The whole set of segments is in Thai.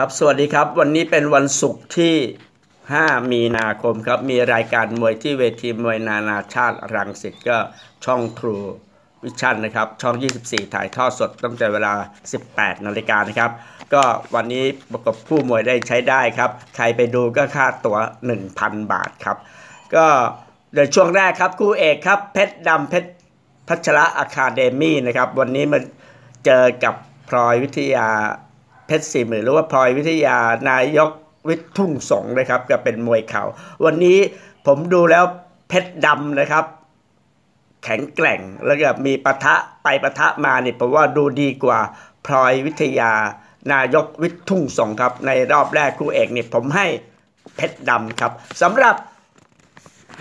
ครับสวัสดีครับวันนี้เป็นวันศุกร์ที่ 5 มีนาคมครับ มีรายการมวยที่เวทีมวยนานาชาติรังสิตก็ช่องทรูวิชั่นนะครับ ช่อง 24 ถ่ายทอดสดตั้งแต่เวลา 18 นาฬิกานะครับ ก็วันนี้ประกบคู่มวยได้ใช้ได้ครับ ใครไปดูก็ค่าตั๋ว 1,000 บาทครับ ก็ในช่วงแรกครับ คู่เอกครับ เพชรดำเพชรพัชระอะคาเดมี่นะครับ วันนี้มาเจอกับพลอยวิทยา เพชรสีหมื่นหรือว่าพลอยวิทยานายกวิทุ่งสงนะครับ ก็เป็นมวยเข่าวันนี้ผมดูแล้วเพชรดำนะครับ แข็งแกร่งแล้วก็มีปะทะไปปะทะมาเนี่ยผมว่าดูดีกว่าพลอยวิทยานายกวิทย์ทุ่งสงครับ ในรอบแรกคู่เอกเนี่ยผมให้เพชรดำครับสำหรับ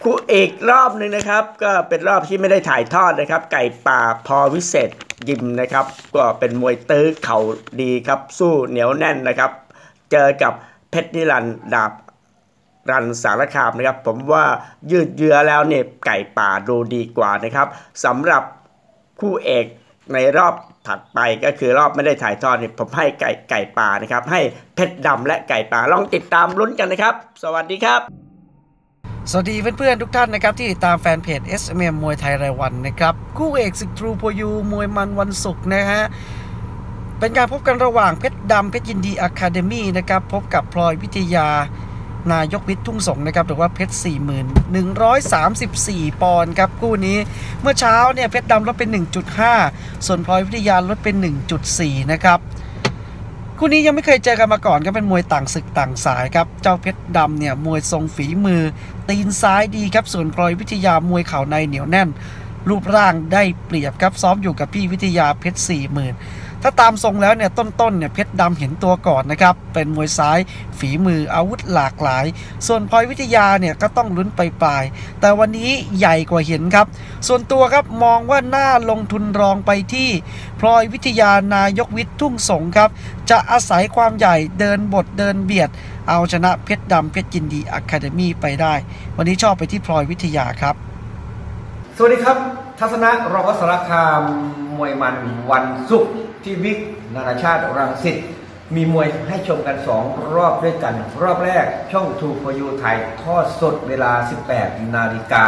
คู่เอกรอบหนึ่งนะครับ ก็เป็นรอบที่ไม่ได้ถ่ายทอดนะครับ ไก่ป่าพอวิเศษ ยิมนะครับ ก็เป็นมวยตื้อเข่าดีครับ สู้เหนียวแน่นนะครับ เจอกับเพชรนิรันดาบรันสารคามนะครับ ผมว่ายืดเยื้อแล้วเนี่ยไก่ป่าดูดีกว่านะครับสำหรับคู่เอกในรอบถัดไปก็คือรอบไม่ได้ถ่ายทอดเนี่ยผมให้ไก่ไก่ป่านะครับ ให้เพชรดำและไก่ป่าลองติดตามลุ้นกันนะครับ สวัสดีครับ สวัสดีเพื่อนๆทุกท่านนะครับ ที่ติดตามแฟนเพจ SMM มวยไทยรายวันนะครับ คู่เอกศึกทรูโพยูมวยมันวันศุกร์นะฮะ เป็นการพบกันระหว่างเพชรดำเพชรยินดีอะคาเดมี่นะครับ พบกับพลอยวิทยานายกวิทย์ทุ่งสงนะครับหรือว่าเพชร 4 134 ปอนด์ครับคู่นี้เมื่อเช้าเนี่ยเพชรดำลดเป็น 1.5 ส่วนพลอยวิทยาลดเป็น 1.4 นะครับ คู่นี้ยังไม่เคยเจอกันมาก่อนก็เป็นมวยต่างศึกต่างสายครับ เจ้าเพชรดำเนี่ยมวยทรงฝีมือ ตีนซ้ายดีครับ ส่วนพลอยวิทยามวยเข่าในเหนียวแน่น รูปร่างได้เปรียบครับซ้อมอยู่กับพี่วิทยาเพชรสี่หมื่นถ้าตามทรงแล้วเนี่ยต้นๆเนี่ยเพชรดำเห็นตัวก่อนนะครับ เป็นมวยซ้ายฝีมืออาวุธหลากหลาย ส่วนพลอยวิทยาเนี่ยก็ต้องลุ้นไปปลาย แต่วันนี้ใหญ่กว่าเห็นครับ ส่วนตัวครับมองว่าน่าลงทุนรองไปที่พลอยวิทยานายกวิทย์ทุ่งสงครับ จะอาศัยความใหญ่เดินบทเดินเบียด เอาชนะเพชรดำเพชรยินดีอะคาเดมี่ไปได้ วันนี้ชอบไปที่พลอยวิทยาครับ สวัสดีครับ ทัศนะรองวัสรคามมวยมันวันศุกร์ที่วิกนานาชาติรังสิตมีมวยให้ชมกัน 2 รอบด้วยกัน รอบแรกช่องทูพยูไทยทอดสดเวลา 18 นาฬิกา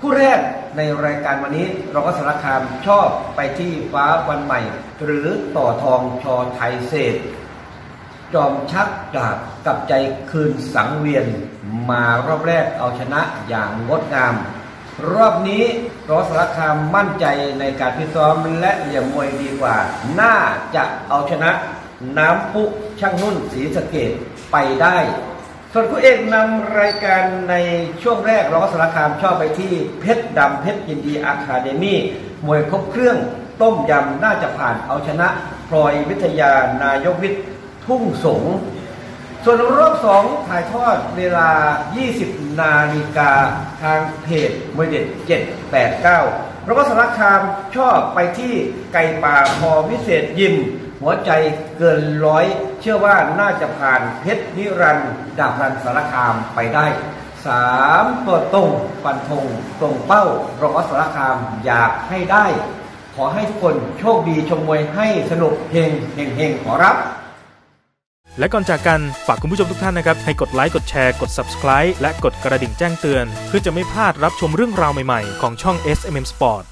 คู่แรกในรายการวันนี้รองวัสรคามชอบไปที่ฟ้าวันใหม่ หรือต่อทองชอไทยเศษ จอมชักดาบกับใจคืนสังเวียนมารอบแรกเอาชนะอย่างงดงาม รอบนี้รอสารคามมั่นใจในการพิซ้อมและเหลี่ยมมวยดีกว่า น่าจะเอาชนะน้ำปุช่างนุ่นศรีสะเกดไปได้ ส่วนคู่เอกนำรายการในช่วงแรกรอสารคามชอบไปที่เพชรดำเพชรยินดีอะคาเดมี่มวยครบเครื่องต้มยำน่าจะผ่านเอาชนะพลอยวิทยานายกวิทย์ทุ่งสง ส่วนรอบสองถ่ายทอดเวลา 20 นาฬิกาทางเพจมวยเด็ด 789 แล้วก็สารคามชอบไปที่ไก่ป่าพอวิเศษยิม หัวใจเกินร้อย เชื่อว่าน่าจะผ่านเพชรนิรันด์ดาบรันสารคามไปได้สามตัวตรงฟันธงตรงเป้ารองอัสารคามอยากให้ได้ ขอให้ทุกคนโชคดีชมมวยให้สนุกเฮงเฮงเฮงขอรับ และก่อนจากกันฝากคุณผู้ชมทุกท่านนะครับ ให้กดไลค์กดแชร์กด Subscribe และกดกระดิ่งแจ้งเตือน เพื่อจะไม่พลาดรับชมเรื่องราวใหม่ๆ ของช่อง SMM Sport